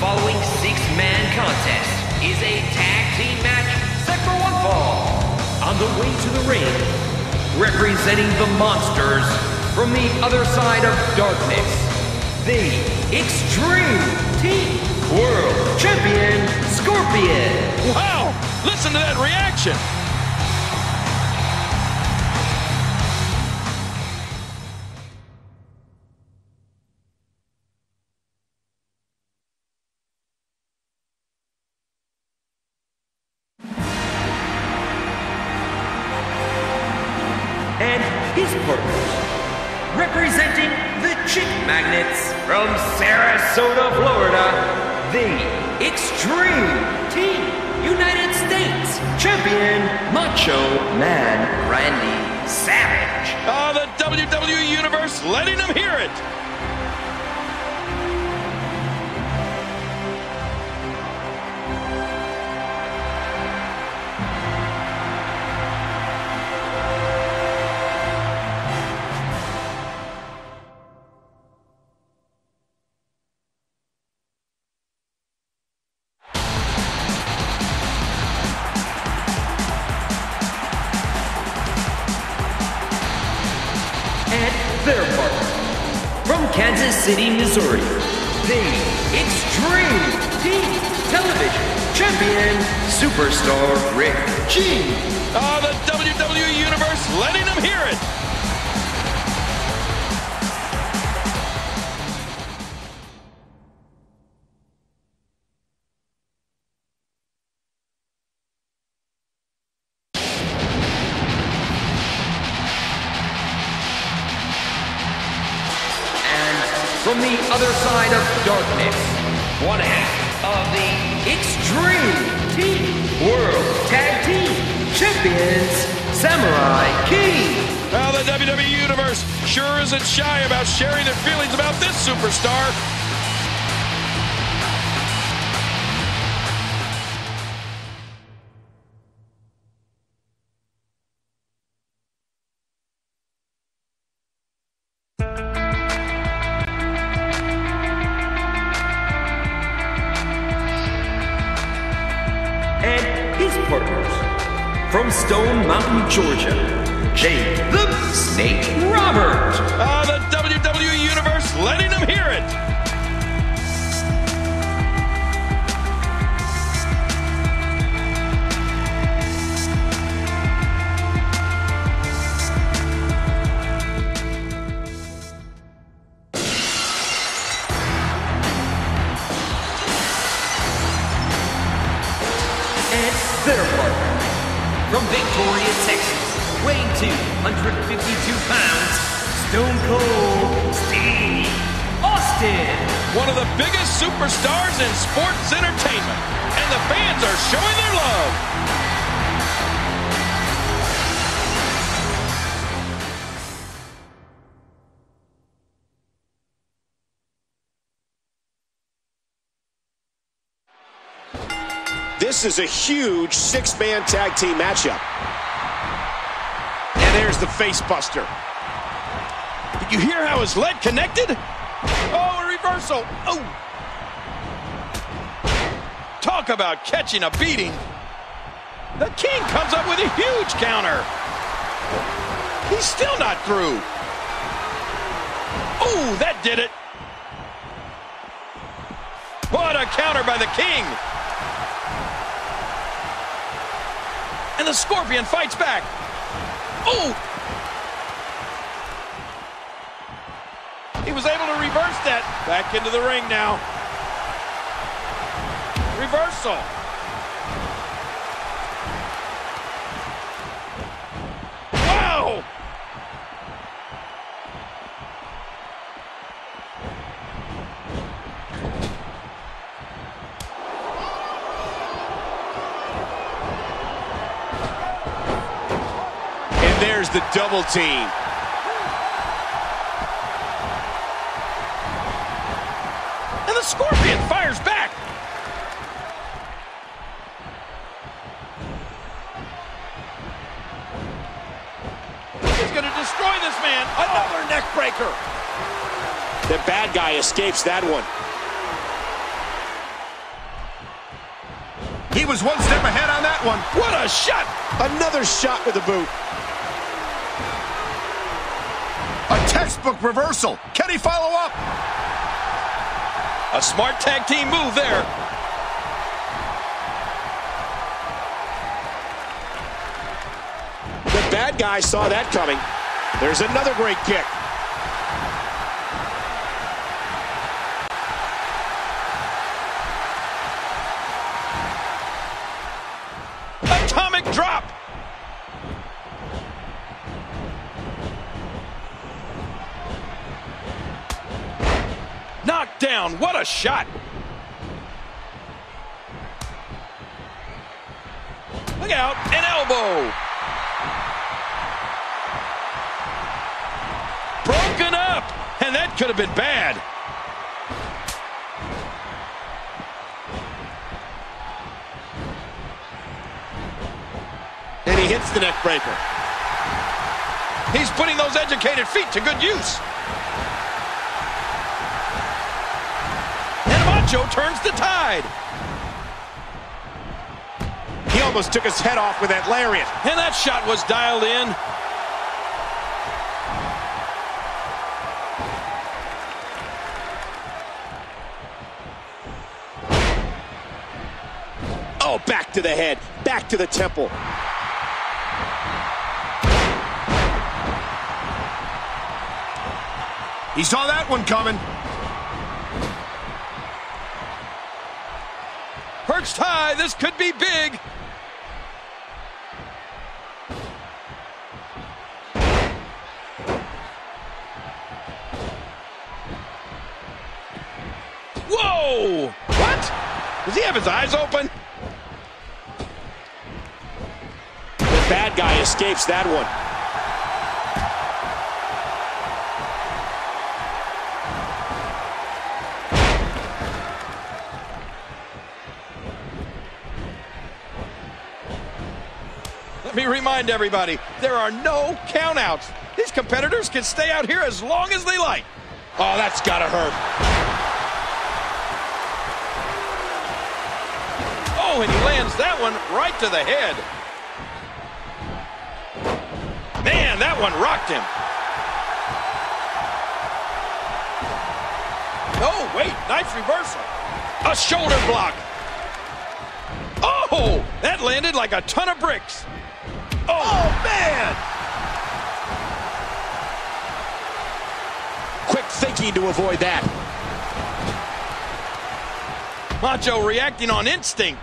following six-man contest is a tag team match set for one fall. On the way to the ring, representing the monsters from the other side of darkness, the Extreme Team World Champion Scorpion. Wow! Listen to that reaction! From Sarasota, Florida, the Extreme Team United States Champion Macho Man Randy Savage. Oh, the WWE Universe letting them hear it! City, Missouri, the Extreme Team Television Champion Superstar Rick G. Oh, the WWE Universe letting them hear it! Stone Mountain, Georgia, Jake the Snake Roberts. Oh, the WWE Universe letting them hear it! their partner from Victoria, Texas, weighing 252 pounds, Stone Cold Steve Austin. One of the biggest superstars in sports entertainment. And the fans are showing their love. This is a huge six-man tag team matchup. And there's the face buster. Did you hear how his leg connected? Oh, a reversal. Oh. Talk about catching a beating. The King comes up with a huge counter. He's still not through. Oh, that did it. What a counter by the King. And the Scorpion fights back. Oh, He was able to reverse that. Back into the ring now. Reversal. Wow! And there's the double team. And the Scorpion fires back. He's going to destroy this man. Another neck breaker. The bad guy escapes that one. He was one step ahead on that one. What a shot! Another shot with the boot. A reversal. Can he follow up? A smart tag team move there. The bad guy saw that coming. There's another great kick. A shot. Look out. An elbow. Broken up. And that could have been bad. And he hits the neck breaker. He's putting those educated feet to good use. And Macho turns the tide. He almost took his head off with that lariat. And that shot was dialed in. Oh, back to the head, back to the temple. He saw that one coming. Perched this could be big. Whoa! What? Does he have his eyes open? The bad guy escapes that one. Remind everybody, there are no countouts. These competitors can stay out here as long as they like. Oh, that's gotta hurt. Oh, and he lands that one right to the head. Man, that one rocked him. Oh, wait, nice reversal. A shoulder block. Oh, that landed like a ton of bricks. Oh, man. Quick thinking to avoid that. Macho reacting on instinct.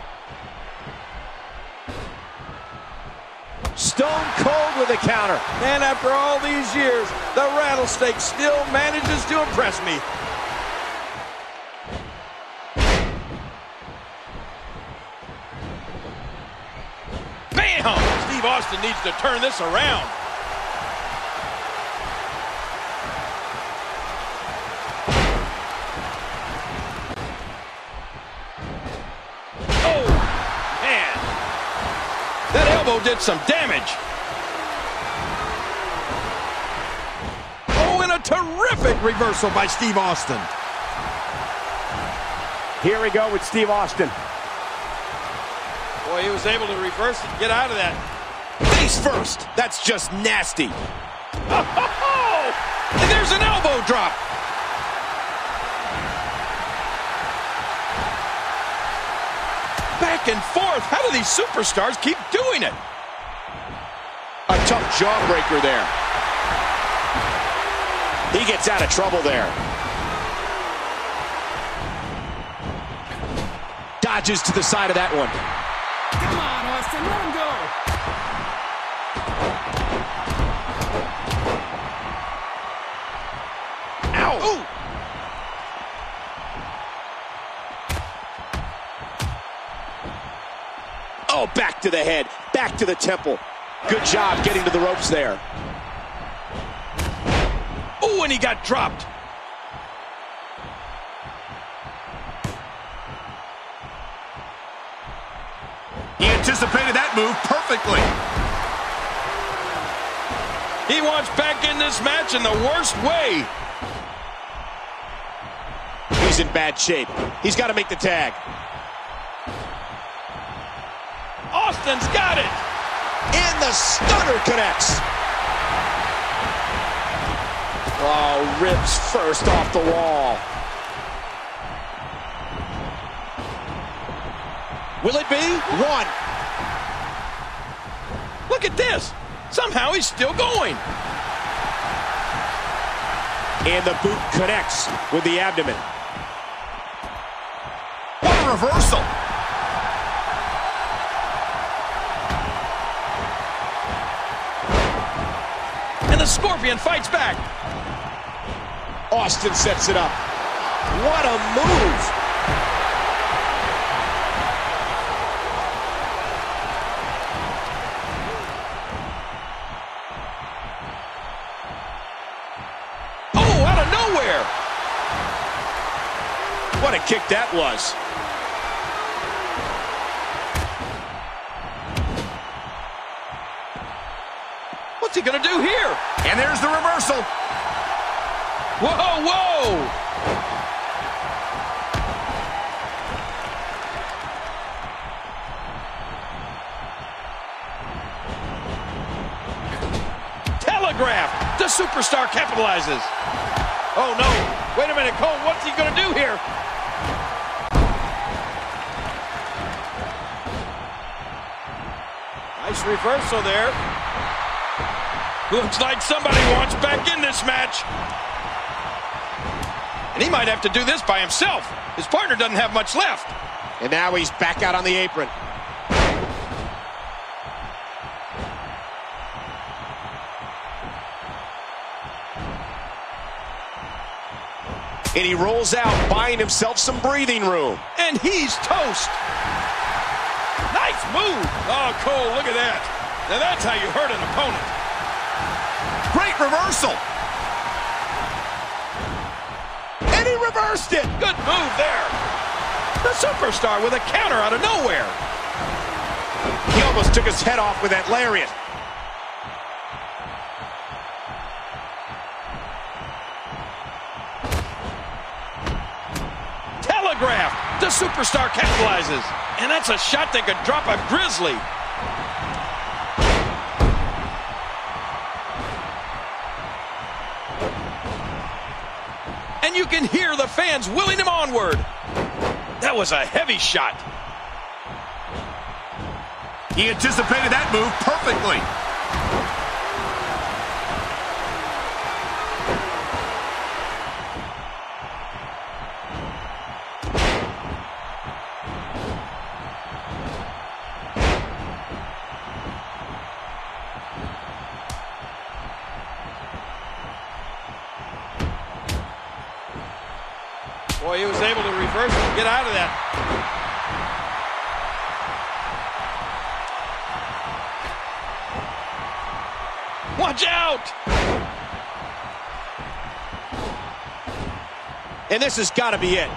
Stone cold with a counter. And after all these years, the rattlesnake still manages to impress me. Austin needs to turn this around. Oh, man. That elbow did some damage. Oh, and a terrific reversal by Steve Austin. Here we go with Steve Austin. Boy, he was able to reverse and get out of that. Face first. That's just nasty. Oh, and there's an elbow drop. Back and forth. How do these superstars keep doing it? A tough jawbreaker there. He gets out of trouble there. Dodges to the side of that one. Come on, Austin, let him go. Ow! Ooh. Oh, back to the head, back to the temple. Good job getting to the ropes there. Oh, and he got dropped. He anticipated that move perfectly. He wants back in this match in the worst way. He's in bad shape. He's got to make the tag. Austin's got it. And the stunner connects. Oh, ribs first off the wall. Will it be? One. Look at this. Somehow he's still going. And the boot connects with the abdomen. Reversal. And the Scorpion fights back. Austin sets it up. What a move. Oh, out of nowhere. What a kick that was. What's he going to do here? And there's the reversal. Whoa, whoa. Telegraph. The superstar capitalizes. Oh, no. Wait a minute, Cole. What's he going to do here? Nice reversal there. Looks like somebody wants back in this match. And he might have to do this by himself. His partner doesn't have much left. And now he's back out on the apron. And he rolls out, buying himself some breathing room. And he's toast. Nice move. Oh, Cole, look at that. Now that's how you hurt an opponent. Great reversal. And he reversed it. Good move there. The superstar with a counter out of nowhere. He almost took his head off with that lariat. Telegraph. The superstar capitalizes. And that's a shot that could drop a grizzly. And you can hear the fans willing him onward. That was a heavy shot. He anticipated that move perfectly. Boy, he was able to reverse and get out of that. Watch out! And this has got to be it.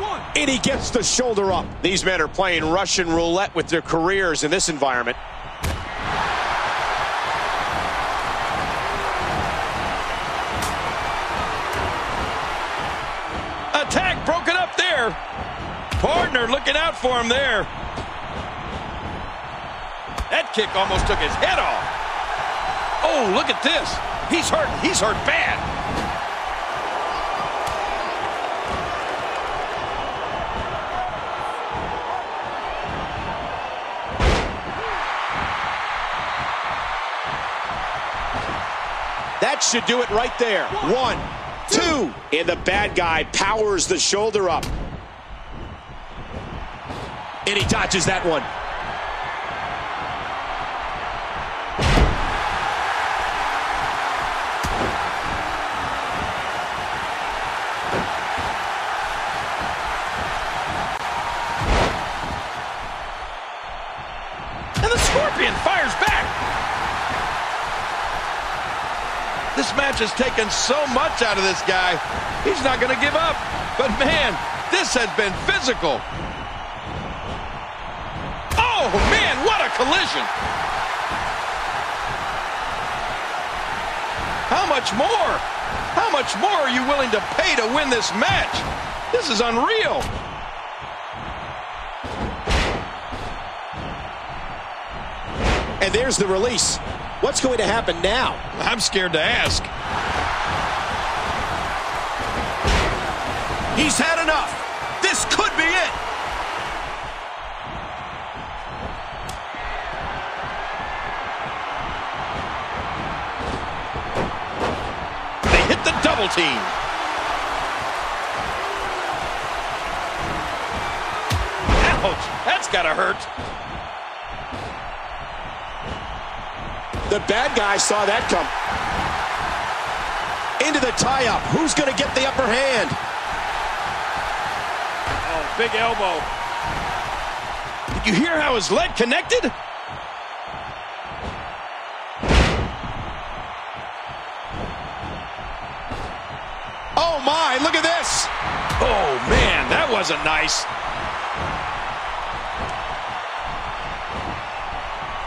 One. And he gets the shoulder up. These men are playing Russian roulette with their careers in this environment. Out for him there. That kick almost took his head off. Oh, look at this. He's hurt. He's hurt bad. That should do it right there. One, two, and the bad guy powers the shoulder up. And he dodges that one. And the Scorpion fires back. This match has taken so much out of this guy. He's not going to give up. But man, this has been physical. Oh man, what a collision. How much more? How much more are you willing to pay to win this match? This is unreal. And there's the release. What's going to happen now? I'm scared to ask. He's had enough. Double team. Ouch, that's gotta hurt. The bad guy saw that come. Into the tie-up. Who's going to get the upper hand? Oh, big elbow. Did you hear how his leg connected? My. Look at this. Oh, man, that wasn't nice.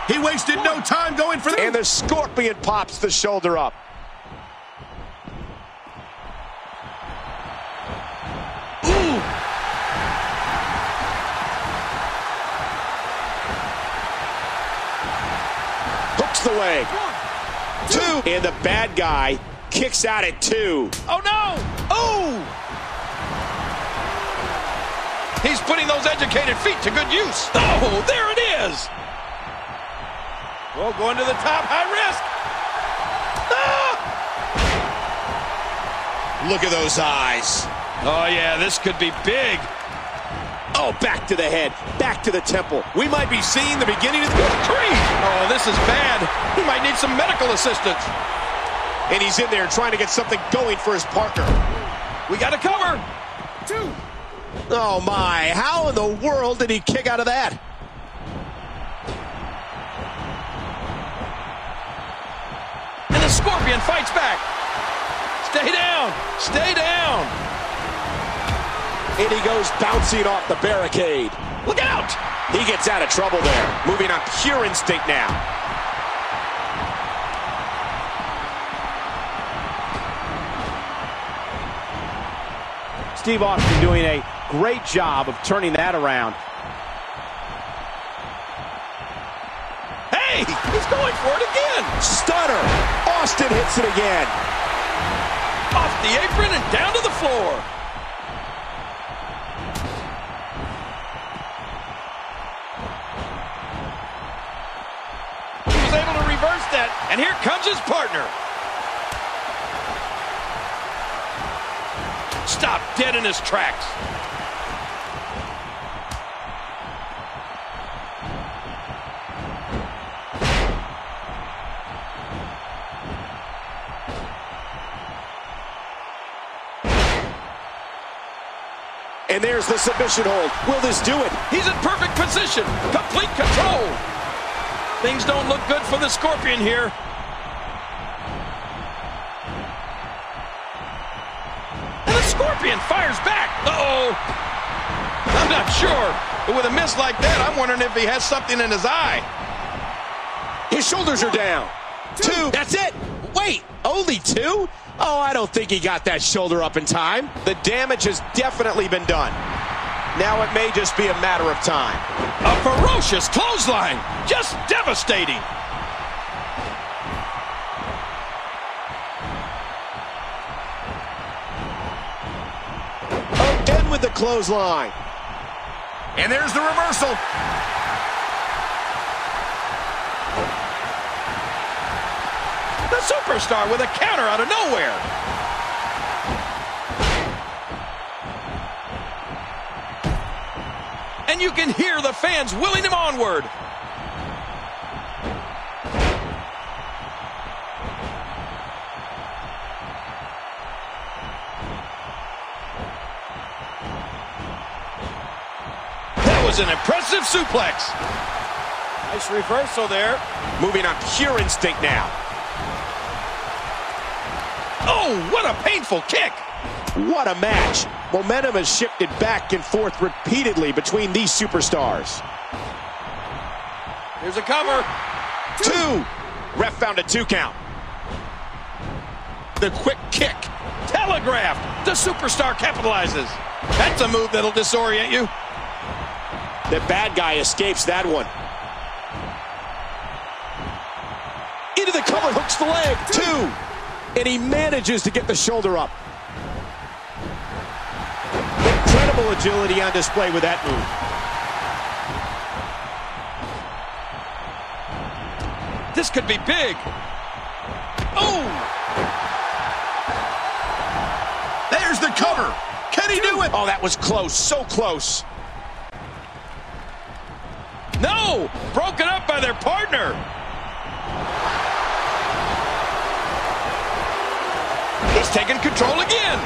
He wasted no time going for the... And the Scorpion pops the shoulder up. Ooh, Hooks the leg. Two. And the bad guy kicks out at two. oh no! Oh! He's putting those educated feet to good use. Oh, there it is. Well, going to the top, high risk. Ah! Look at those eyes. Oh, yeah, this could be big. Oh, back to the head. Back to the temple. We might be seeing the beginning of the... tree. Oh, this is bad. He might need some medical assistance. And he's in there trying to get something going for his partner. We got to cover. Two. Oh, my. How in the world did he kick out of that? And the Scorpion fights back. Stay down. Stay down. And he goes bouncing off the barricade. Look out. He gets out of trouble there. Moving on pure instinct now. Steve Austin doing a great job of turning that around. Hey, he's going for it again. Stunner. Austin hits it again. Off the apron and down to the floor. He was able to reverse that, and here comes his partner. Stop dead in his tracks. And there's the submission hold. Will this do it? He's in perfect position. Complete control. Things don't look good for the Scorpion here. Scorpion fires back. Uh-oh. I'm not sure. But with a miss like that, I'm wondering if he has something in his eye. His shoulders are down. Two. That's it. Wait, only two? Oh, I don't think he got that shoulder up in time. The damage has definitely been done. Now it may just be a matter of time. A ferocious clothesline. Just devastating. Clothesline. And there's the reversal. The superstar with a counter out of nowhere. And you can hear the fans willing him onward. An impressive suplex. Nice reversal there. Moving on pure instinct now. Oh, what a painful kick. What a match. Momentum has shifted back and forth repeatedly between these superstars. Here's a cover. Two. Ref found a two count. The quick kick. Telegraphed. The superstar capitalizes. That's a move that'll disorient you. The bad guy escapes that one. Into the cover, hooks the leg. Two. And he manages to get the shoulder up. Incredible agility on display with that move. This could be big. Oh! There's the cover. Can he do it? Oh, that was close. So close. No! Broken up by their partner. He's taking control again.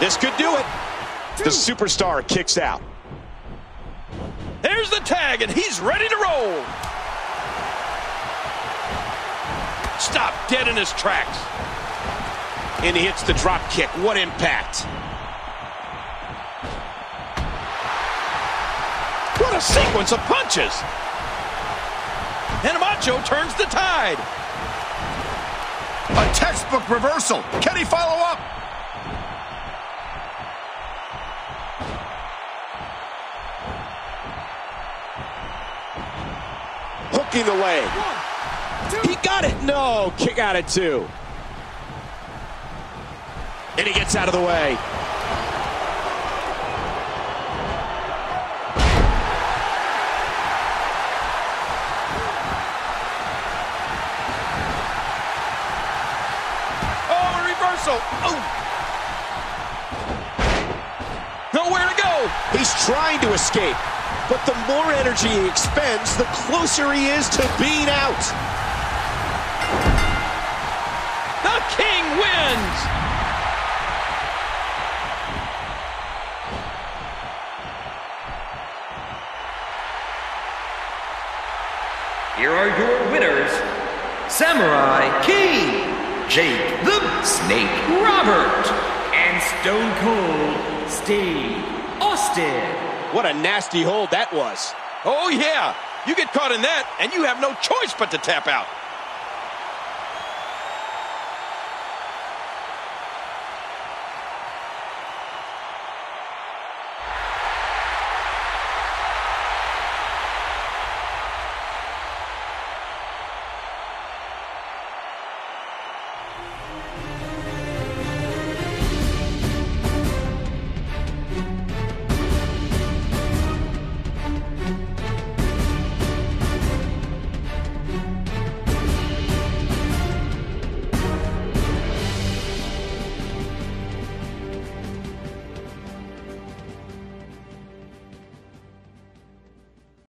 This could do it. The superstar kicks out. There's the tag, and he's ready to roll. Stop dead in his tracks. And he hits the drop kick. What impact. What a sequence of punches. And Macho turns the tide. A textbook reversal. Can he follow up? Hooking the leg. He got it. No, kick out at two. And he gets out of the way. Oh, a reversal. Oh. Nowhere to go. He's trying to escape, but the more energy he expends, the closer he is to being out. The King wins. Here are your winners Samurai King, Jake the Snake Roberts, and Stone Cold Steve Austin. What a nasty hold that was. Oh, yeah. You get caught in that, and you have no choice but to tap out.